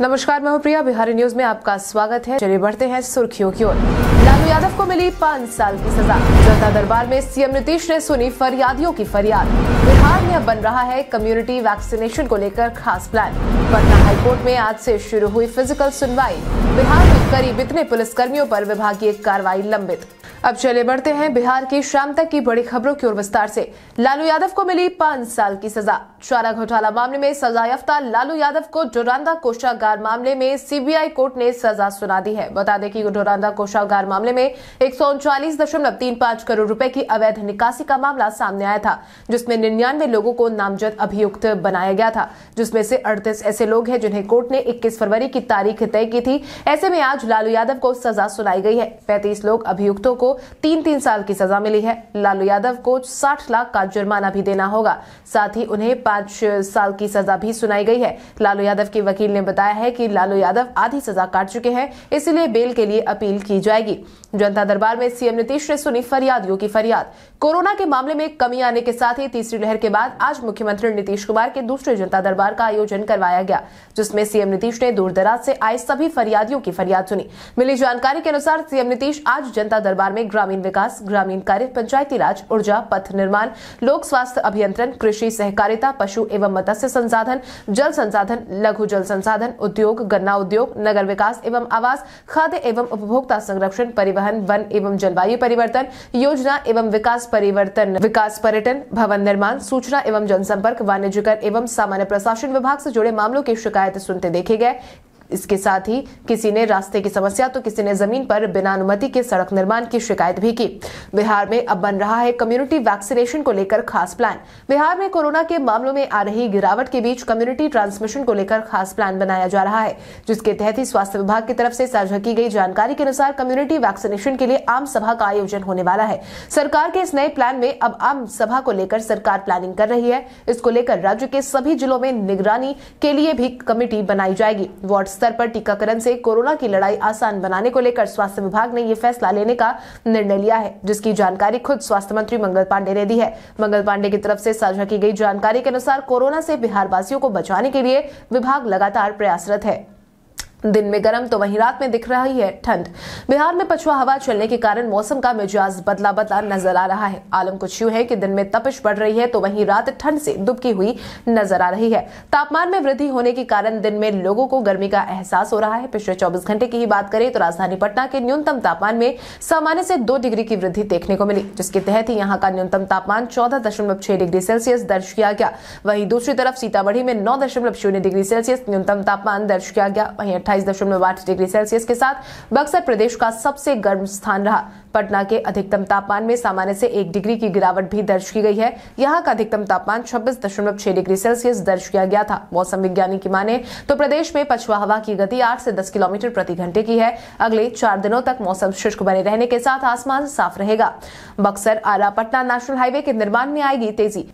नमस्कार, मैं हूँ प्रिया। बिहारी न्यूज़ में आपका स्वागत है। चलिए बढ़ते हैं सुर्खियों की ओर। लालू यादव को मिली पाँच साल की सजा। जनता दरबार में सीएम नीतीश ने सुनी फरियादियों की फरियाद। बिहार में अब बन रहा है कम्युनिटी वैक्सीनेशन को लेकर खास प्लान पटना हाईकोर्ट में आज से शुरू हुई फ़िज़िकल सुनवाई। बिहार में करीब इतने पुलिसकर्मियों आरोप विभागीय कार्रवाई लंबित। अब चले बढ़ते हैं बिहार की शाम तक की बड़ी खबरों की ओर विस्तार से। लालू यादव को मिली पाँच साल की सजा। चारा घोटाला मामले में सजायाफ्ता लालू यादव को डोरांदा कोषागार मामले में सीबीआई कोर्ट ने सजा सुना दी है। बता दें कि डोरांदा कोषागार मामले में एक करोड़ रुपए की अवैध निकासी का मामला सामने आया था, जिसमें निन्यानवे लोगों को नामजद अभियुक्त बनाया गया था, जिसमें से अड़तीस ऐसे लोग हैं जिन्हें कोर्ट ने इक्कीस फरवरी की तारीख तय की थी। ऐसे में आज लालू यादव को सजा सुनाई गई है। पैंतीस लोग अभियुक्तों को तीन तीन साल की सजा मिली है। लालू यादव को साठ लाख का जुर्माना भी देना होगा। साथ ही उन्हें पाँच साल की सजा भी सुनाई गई है। लालू यादव के वकील ने बताया है कि लालू यादव आधी सजा काट चुके हैं, इसलिए बेल के लिए अपील की जाएगी। जनता दरबार में सीएम नीतीश ने सुनी फरियादियों की फरियाद। कोरोना के मामले में कमी आने के साथ ही तीसरी लहर के बाद आज मुख्यमंत्री नीतीश कुमार के दूसरे जनता दरबार का आयोजन करवाया गया, जिसमें सीएम नीतीश ने दूर दराज से आए सभी फरियादियों की फरियाद सुनी। मिली जानकारी के अनुसार सीएम नीतीश आज जनता दरबार में ग्रामीण विकास, ग्रामीण कार्य, पंचायती राज, ऊर्जा, पथ निर्माण, लोक स्वास्थ्य अभियंत्रण, कृषि सहकारिता, पशु एवं मत्स्य संसाधन, जल संसाधन, लघु जल संसाधन, उद्योग, गन्ना उद्योग, नगर विकास एवं आवास, खाद्य एवं उपभोक्ता संरक्षण, परिवहन वन एवं जलवायु परिवर्तन, योजना एवं विकास परिवर्तन, विकास पर्यटन, भवन निर्माण, सूचना एवं जनसंपर्क वाणिज्य कर एवं सामान्य प्रशासन विभाग से जुड़े मामलों की शिकायत सुनते देखे गए। इसके साथ ही किसी ने रास्ते की समस्या तो किसी ने ज़मीन पर बिना अनुमति के सड़क निर्माण की शिकायत भी की। बिहार में अब बन रहा है कम्युनिटी वैक्सीनेशन को लेकर खास प्लान बिहार में कोरोना के मामलों में आ रही गिरावट के बीच कम्युनिटी ट्रांसमिशन को लेकर खास प्लान बनाया जा रहा है, जिसके तहत ही स्वास्थ्य विभाग की तरफ़ से साझा की गई जानकारी के अनुसार कम्युनिटी वैक्सीनेशन के लिए आम सभा का आयोजन होने वाला है। सरकार के इस नए प्लान में अब आम सभा को लेकर सरकार प्लानिंग कर रही है। इसको लेकर राज्य के सभी जिलों में निगरानी के लिए भी कमेटी बनाई जाएगी। वार्ड स्तर पर टीकाकरण से कोरोना की लड़ाई आसान बनाने को लेकर स्वास्थ्य विभाग ने ये फैसला लेने का निर्णय लिया है, जिसकी जानकारी खुद स्वास्थ्य मंत्री मंगल पांडे ने दी है। मंगल पांडे की तरफ़ से साझा की गई जानकारी के अनुसार कोरोना से बिहार वासियों को बचाने के लिए विभाग लगातार प्रयासरत है। दिन में गर्म तो वहीं रात में दिख रही है ठंड। बिहार में पछुआ हवा चलने के कारण मौसम का मिजाज बदला बदला नज़र आ रहा है। आलम कुछ यूँ है कि दिन में तपिश बढ़ रही है तो वहीं रात ठंड से दुबकी हुई नज़र आ रही है। तापमान में वृद्धि होने के कारण दिन में लोगों को गर्मी का एहसास हो रहा है। पिछले चौबीस घंटे की ही बात करें तो राजधानी पटना के न्यूनतम तापमान में सामान्य से दो डिग्री की वृद्धि देखने को मिली, जिसके तहत ही यहाँ का न्यूनतम तापमान चौदह डिग्री सेल्सियस दर्ज किया गया। वहीं दूसरी तरफ़ सीतामढ़ी में नौ डिग्री सेल्सियस न्यूनतम तापमान दर्ज किया गया। वहीं अट्ठाईस दशमलव आठ डिग्री सेल्सियस के साथ बक्सर प्रदेश का सबसे गर्म स्थान रहा। पटना के अधिकतम तापमान में सामान्य से एक डिग्री की गिरावट भी दर्ज की गई है। यहाँ का अधिकतम तापमान छब्बीस दशमलव छह डिग्री सेल्सियस दर्ज किया गया था। मौसम विज्ञानी की माने तो प्रदेश में पछुआ हवा की गति आठ से दस किलोमीटर प्रति घंटे की है। अगले चार दिनों तक मौसम शुष्क बने रहने के साथ आसमान साफ़ रहेगा। बक्सर, आरा, पटना नेशनल हाईवे के निर्माण में आएगी तेज़ी।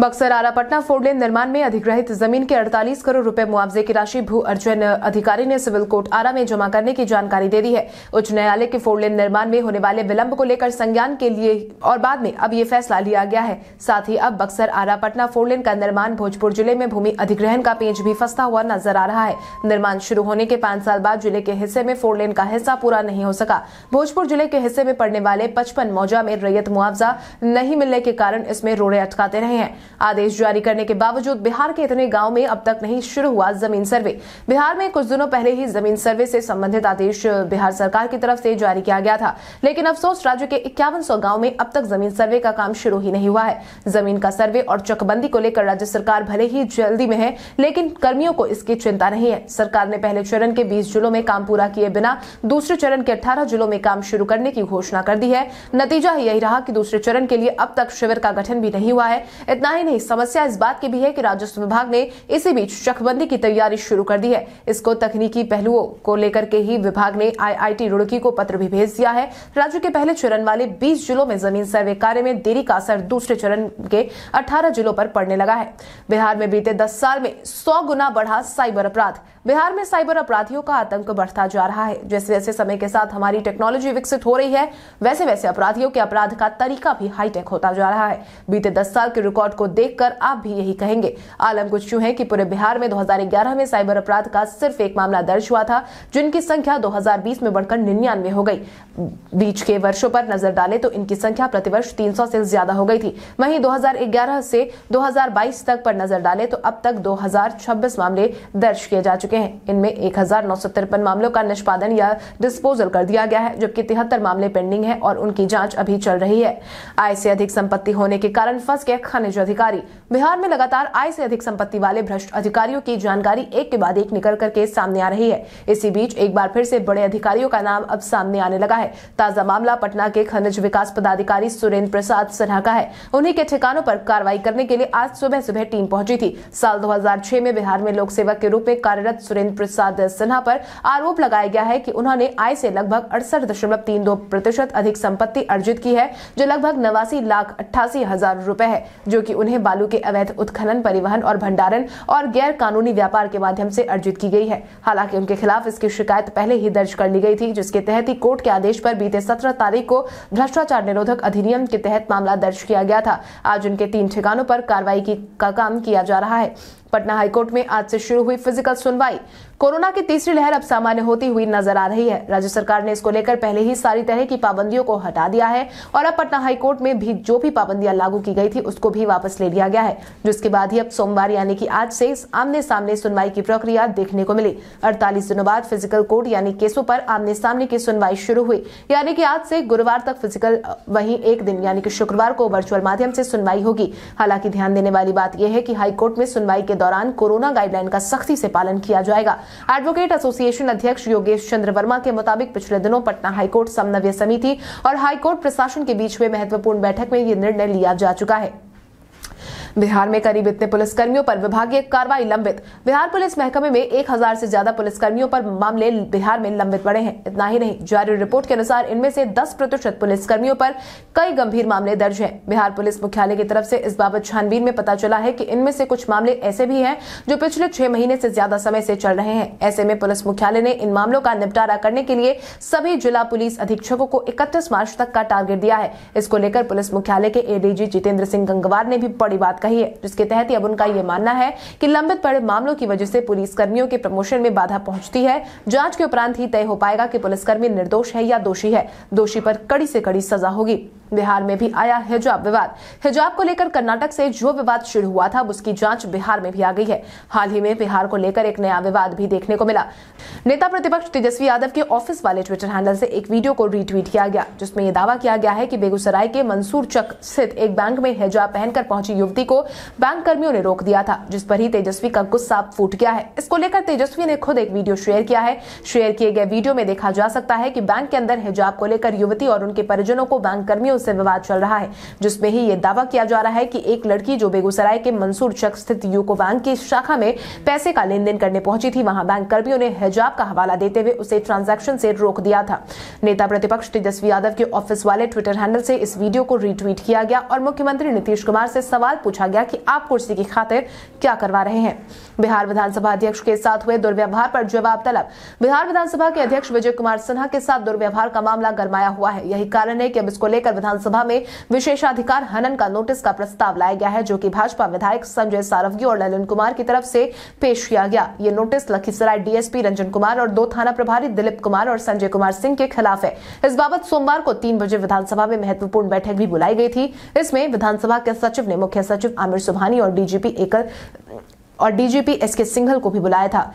बक्सर, आरा, पटना फोरलेन निर्माण में अधिग्रहित ज़मीन के 48 करोड़ रुपए मुआवजे की राशि भू अर्जन अधिकारी ने सिविल कोर्ट आरा में जमा करने की जानकारी दे दी है। उच्च न्यायालय के फोरलेन निर्माण में होने वाले विलंब को लेकर संज्ञान के लिए और बाद में अब ये फैसला लिया गया है। साथ ही अब बक्सर, आरा, पटना फोरलेन का निर्माण भोजपुर ज़िले में भूमि अधिग्रहण का पेज भी फंसता हुआ नज़र आ रहा है। निर्माण शुरू होने के पाँच साल बाद ज़िले के हिस्से में फोरलेन का हिस्सा पूरा नहीं हो सका। भोजपुर ज़िले के हिस्से में पड़ने वाले पचपन मौजा में रैयत मुआवजा नहीं मिलने के कारण इसमें रोड़े अटकाते रहे हैं। आदेश जारी करने के बावजूद बिहार के इतने गाँव में अब तक नहीं शुरू हुआ ज़मीन सर्वे। बिहार में कुछ दिनों पहले ही ज़मीन सर्वे से संबंधित आदेश बिहार सरकार की तरफ़ से जारी किया गया था। लेकिन अफसोस, राज्य के इक्यावन सौ गाँव में अब तक ज़मीन सर्वे का काम शुरू ही नहीं हुआ है। ज़मीन का सर्वे और चकबंदी को लेकर राज्य सरकार भले ही जल्दी में है, लेकिन कर्मियों को इसकी चिंता नहीं है। सरकार ने पहले चरण के बीस जिलों में काम पूरा किए बिना दूसरे चरण के अठारह जिलों में काम शुरू करने की घोषणा कर दी है। नतीजा यही रहा कि दूसरे चरण के लिए अब तक शिविर का गठन भी नहीं हुआ है। इतना ही नहीं, समस्या इस बात की भी है कि राजस्व विभाग ने इसी बीच चकबंदी की तैयारी शुरू कर दी है। इसको तकनीकी तकनीकी पहलुओं को लेकर के ही विभाग ने आईआईटी रुड़की को पत्र भी भेज दिया है। राज्य के पहले चरण वाले 20 जिलों में ज़मीन सर्वे कार्य में देरी का असर दूसरे चरण के 18 जिलों पर पड़ने लगा है। बिहार में बीते 10 साल में 100 गुना बढ़ा साइबर अपराध। बिहार में साइबर अपराधियों का आतंक बढ़ता जा रहा है। जैसे जैसे समय के साथ हमारी टेक्नोलॉजी विकसित हो रही है, वैसे वैसे अपराधियों के अपराध का तरीका भी हाईटेक होता जा रहा है। बीते दस साल के रिकॉर्ड को देखकर आप भी यही कहेंगे। आलम कुछ यूँ है कि पूरे बिहार में 2011 में साइबर अपराध का सिर्फ़ एक मामला दर्ज हुआ था, जिनकी संख्या 2020 में बढ़कर निन्यानवे हो गई। बीच के वर्षों पर नज़र डाले तो इनकी संख्या प्रतिवर्ष 300 से ज़्यादा हो गई थी। वहीं 2011 से 2022 तक पर नज़र डाले तो अब तक 2026 मामले दर्ज किए जा चुके हैं। इनमें एक मामलों का निष्पादन या डिस्पोजल कर दिया गया है, जबकि तिहत्तर मामले पेंडिंग है और उनकी जाँच अभी चल रही है। आय से अधिक संपत्ति होने के कारण फंस गए खनिज अधिकारी। बिहार में लगातार आय से अधिक संपत्ति वाले भ्रष्ट अधिकारियों की जानकारी एक के बाद एक निकल करके सामने आ रही है। इसी बीच एक बार फिर से बड़े अधिकारियों का नाम अब सामने आने लगा है। ताज़ा मामला पटना के खनिज विकास पदाधिकारी सुरेंद्र प्रसाद सिन्हा का है। उन्हीं के ठिकानों पर कार्रवाई करने के लिए आज सुबह सुबह टीम पहुँची थी। साल 2006 में बिहार में लोक सेवक के रूप में कार्यरत सुरेंद्र प्रसाद सिन्हा पर आरोप लगाया गया है कि उन्होंने आय से लगभग अड़सठ प्रतिशत अधिक संपत्ति अर्जित की है, जो लगभग नवासी लाख अट्ठासी हज़ार रूपए है, जो की उन्हें बालू के अवैध उत्खनन, परिवहन और भंडारण और गैर कानूनी व्यापार के माध्यम से अर्जित की गई है। हालाँकि उनके खिलाफ इसकी शिकायत पहले ही दर्ज कर ली गई थी, जिसके तहत ही कोर्ट के आदेश पर बीते सत्रह तारीख को भ्रष्टाचार निरोधक अधिनियम के तहत मामला दर्ज किया गया था। आज उनके तीन ठिकानों पर कार्रवाई का काम किया जा रहा है। पटना हाईकोर्ट में आज से शुरू हुई फ़िज़िकल सुनवाई। कोरोना की तीसरी लहर अब सामान्य होती हुई नज़र आ रही है। राज्य सरकार ने इसको लेकर पहले ही सारी तरह की पाबंदियों को हटा दिया है और अब पटना हाईकोर्ट में भी जो भी पाबंदियाँ लागू की गई थी, उसको भी वापस ले लिया गया है जिसके बाद ही अब सोमवार यानी कि आज से आमने सामने सुनवाई की प्रक्रिया देखने को मिली। अड़तालीस दिनों बाद फ़िज़िकल कोर्ट यानी केसों पर आमने सामने की सुनवाई शुरू हुई। यानी कि आज से गुरुवार तक फ़िज़िकल, वहीं एक दिन यानी कि शुक्रवार को वर्चुअल माध्यम से सुनवाई होगी। हालाँकि ध्यान देने वाली बात यह है कि हाईकोर्ट में सुनवाई के दौरान कोरोना गाइडलाइन का सख्ती से पालन किया जाएगा। एडवोकेट एसोसिएशन अध्यक्ष योगेश चंद्र वर्मा के मुताबिक पिछले दिनों पटना हाईकोर्ट समन्वय समिति और हाईकोर्ट प्रशासन के बीच हुए महत्वपूर्ण बैठक में यह निर्णय लिया जा चुका है। बिहार में करीब इतने पुलिसकर्मियों पर विभागीय कार्रवाई लंबित। बिहार पुलिस महकमे में एक हज़ार से ज़्यादा पुलिसकर्मियों पर मामले बिहार में लंबित पड़े हैं। इतना ही नहीं, जारी रिपोर्ट के अनुसार इनमें से 10 प्रतिशत पुलिसकर्मियों पर कई गंभीर मामले दर्ज हैं। बिहार पुलिस मुख्यालय की तरफ़ से इस बाबत छानबीन में पता चला है कि इनमें से कुछ मामले ऐसे भी हैं जो पिछले छह महीने से ज़्यादा समय से चल रहे हैं। ऐसे में पुलिस मुख्यालय ने इन मामलों का निपटारा करने के लिए सभी जिला पुलिस अधीक्षकों को इकतीस मार्च तक का टारगेट दिया है। इसको लेकर पुलिस मुख्यालय के एडीजी जितेंद्र सिंह गंगवार ने भी बड़ी बात कही है, जिसके तहत अब उनका ये मानना है कि लंबित पड़े मामलों की वजह से पुलिस कर्मियों के प्रमोशन में बाधा पहुँचती है। जाँच के उपरांत ही तय हो पाएगा कि पुलिसकर्मी निर्दोष है या दोषी है। दोषी पर कड़ी से कड़ी सजा होगी। बिहार में भी आया हिजाब विवाद। हिजाब को लेकर कर्नाटक से जो विवाद शुरू हुआ था उसकी जाँच बिहार में भी आ गई है। हाल ही में बिहार को लेकर एक नया विवाद भी देखने को मिला। नेता प्रतिपक्ष तेजस्वी यादव के ऑफ़िस वाले ट्विटर हैंडल से एक वीडियो को रीट्वीट किया गया, जिसमें यह दावा किया गया है कि बेगूसराय के मंसूर चक स्थित एक बैंक में हिजाब पहनकर पहुँची युवती को बैंक कर्मियों ने रोक दिया था, जिस पर ही तेजस्वी का गुस्सा फूट गया है। इसको लेकर तेजस्वी ने खुद एक वीडियो शेयर किया है। शेयर किए गए वीडियो में देखा जा सकता है कि बैंक के अंदर हिजाब को लेकर युवती और उनके परिजनों को बैंक कर्मियों से विवाद चल रहा है, जिसमें ही ये दावा किया जा रहा है कि एक लड़की जो बेगूसराय के मंसूर चक स्थित यूको बैंक की शाखा में पैसे का लेन देन करने पहुँची थी, वहाँ बैंक कर्मियों ने हिजाब का हवाला देते हुए उसे ट्रांजेक्शन से रोक दिया था। नेता प्रतिपक्ष तेजस्वी यादव के ऑफ़िस वाले ट्विटर हैंडल से इस वीडियो को रीट्वीट किया गया और मुख्यमंत्री नीतीश कुमार से सवाल पूछा गया कि आप कुर्सी की खातिर क्या करवा रहे हैं। बिहार विधानसभा अध्यक्ष के साथ हुए दुर्व्यवहार पर जवाब तलब। बिहार विधानसभा के अध्यक्ष विजय कुमार सिन्हा के साथ दुर्व्यवहार का मामला गरमाया हुआ है। यही कारण है कि अब इसको लेकर विधानसभा में विशेषाधिकार हनन का नोटिस का प्रस्ताव लाया गया है, जो कि भाजपा विधायक संजय सारवगी और ललन कुमार की तरफ़ से पेश किया गया। ये नोटिस लखीसराय डीएसपी रंजन कुमार और दो थाना प्रभारी दिलीप कुमार और संजय कुमार सिंह के खिलाफ है। इस बाबत सोमवार को तीन बजे विधानसभा में महत्वपूर्ण बैठक भी बुलाई गई थी। इसमें विधानसभा के सचिव ने मुख्य सचिव आमिर सुबहानी और डीजीपी एकल और डीजीपी एस के सिंघल को भी बुलाया था।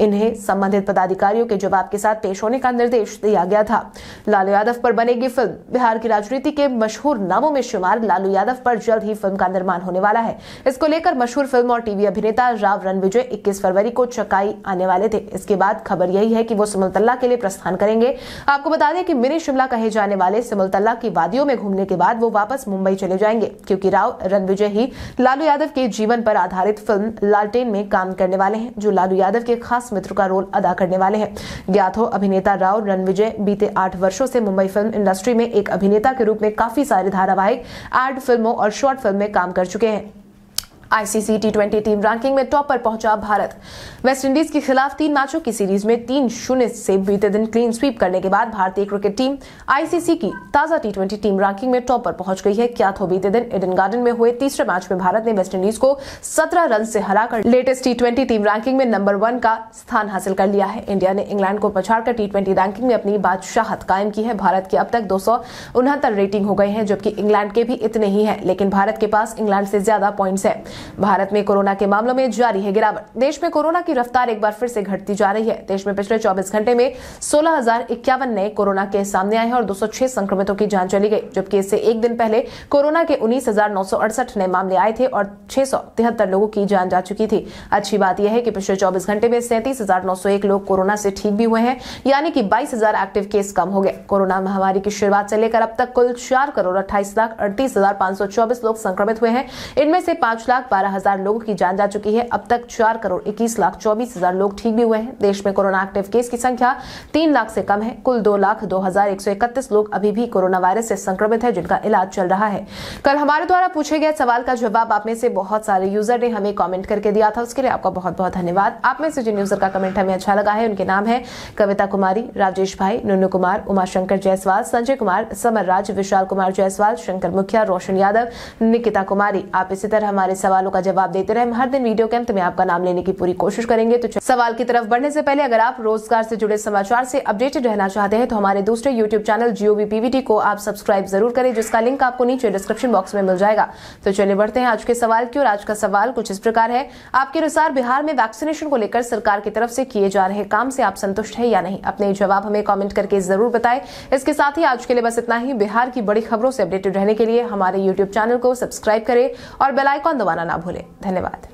इन्हें संबंधित पदाधिकारियों के जवाब के साथ पेश होने का निर्देश दिया गया था। लालू यादव पर बनेगी फ़िल्म। बिहार की राजनीति के मशहूर नामों में शुमार लालू यादव पर जल्द ही फ़िल्म का निर्माण होने वाला है। इसको लेकर मशहूर फ़िल्म और टीवी अभिनेता राव रणविजय 21 फरवरी को चकाई आने वाले थे। इसके बाद खबर यही है की वो सिमलतल्ला के लिए प्रस्थान करेंगे। आपको बता दें की मिनी शिमला कहे जाने वाले सिमलतल्ला की वादियों में घूमने के बाद वो वापस मुंबई चले जाएँगे, क्योंकि राव रणविजय ही लालू यादव के जीवन पर आधारित फ़िल्म लालटेन में काम करने वाले हैं, जो लालू यादव के खास मित्र का रोल अदा करने वाले हैं। ज्ञात हो, अभिनेता राव रणविजय बीते आठ वर्षो से मुंबई फ़िल्म इंडस्ट्री में एक अभिनेता के रूप में काफ़ी सारे धारावाहिक एड फ़िल्मों और शॉर्ट फ़िल्म में काम कर चुके हैं। ICC T twenty team ranking में टॉप पर पहुँचा भारत। वेस्टइंडीज के खिलाफ तीन मैचों की सीरीज़ में तीन शून्य से बीते दिन क्लीन स्वीप करने के बाद भारतीय क्रिकेट टीम आईसीसी की ताज़ा टी ट्वेंटी टीम रैंकिंग में टॉप पर पहुँच गई है। क्या तो बीते दिन इडन गार्डन में हुए तीसरे मैच में भारत ने वेस्टइंडीज को सत्रह रन से हराकर latest T twenty team ranking में नंबर वन का स्थान हासिल कर लिया है। इंडिया ने इंग्लैंड को पछाड़कर टी ट्वेंटी रैंकिंग में अपनी बादशाहत कायम की है। भारत की अब तक दो रेटिंग हो गए हैं, जबकि इंग्लैंड के भी इतने ही है, लेकिन भारत के पास इंग्लैंड से ज़्यादा पॉइंट्स है। भारत में कोरोना के मामलों में जारी है गिरावट। देश में कोरोना की रफ्तार एक बार फिर से घटती जा रही है। देश में पिछले 24 घंटे में सोलह नए कोरोना के सामने आए हैं और 206 संक्रमितों की जान चली गई, जबकि इससे एक दिन पहले कोरोना के उन्नीस नए मामले आए थे और छह सौ तिहत्तर लोगों की जान जा चुकी थी। अच्छी बात यह है कि पिछले चौबीस घंटे में सैंतीस लोग कोरोना से ठीक भी हुए हैं, यानी कि बाईस एक्टिव केस कम हो गए। कोरोना महामारी की शुरुआत से लेकर अब तक कुल चार करोड़ अट्ठाईस लाख अड़तीस हज़ार पाँच सौ चौबीस लोग संक्रमित हुए हैं। इनमें से पाँच लाख बारह हज़ार लोगों की जान जा चुकी है। अब तक चार करोड़ इक्कीस लाख चौबीस हज़ार लोग ठीक भी हुए हैं। देश में कोरोना एक्टिव केस की संख्या तीन लाख से कम है। कुल दो लाख दो हज़ार एक सौ इकतीस लोग अभी भी कोरोना वायरस से संक्रमित है, जिनका इलाज चल रहा है। कल हमारे द्वारा पूछे गए सवाल का जवाब आप में से बहुत सारे यूज़र ने हमें कॉमेंट करके दिया था। उसके लिए आपका बहुत बहुत धन्यवाद। आप में से जिन यूज़र का कमेंट हमें अच्छा लगा है, उनके नाम है कविता कुमारी, राजेश भाई नुनू कुमार, उमाशंकर जायसवाल, संजय कुमार, समर राज, विशाल कुमार जायसवाल, शंकर मुखिया, रोशन यादव, निकिता कुमारी। आप इसी तरह हमारे सवालों का जवाब देते रहे। हम हर दिन वीडियो के अंत में आपका नाम लेने की पूरी कोशिश करेंगे। तो सवाल की तरफ़ बढ़ने से पहले अगर आप रोज़गार से जुड़े समाचार से अपडेटेड रहना चाहते हैं तो हमारे दूसरे यूट्यूब चैनल जियो पीवीटी को आप सब्सक्राइब ज़रूर करें, जिसका लिंक आपको नीचे डिस्क्रिप्शन बॉक्स में मिल जाएगा। तो चलिए बढ़ते हैं आज के सवाल की और आज का सवाल कुछ इस प्रकार है। आपके अनुसार बिहार में वैक्सीनेशन को लेकर सरकार की तरफ़ से किए जा रहे काम से आप संतुष्ट है या नहीं? अपने जवाब हमें कॉमेंट करके ज़रूर बताएँ। इसके साथ ही आज के लिए बस इतना ही। बिहार की बड़ी खबरों से अपडेटेड रहने के लिए हमारे यूट्यूब चैनल को सब्सक्राइब करें और बेलाइकॉन दबाना ना भूलें। धन्यवाद।